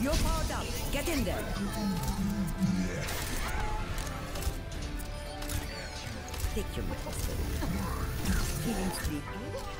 You're powered up. Get in there. Take your medicine. Feeling sleepy?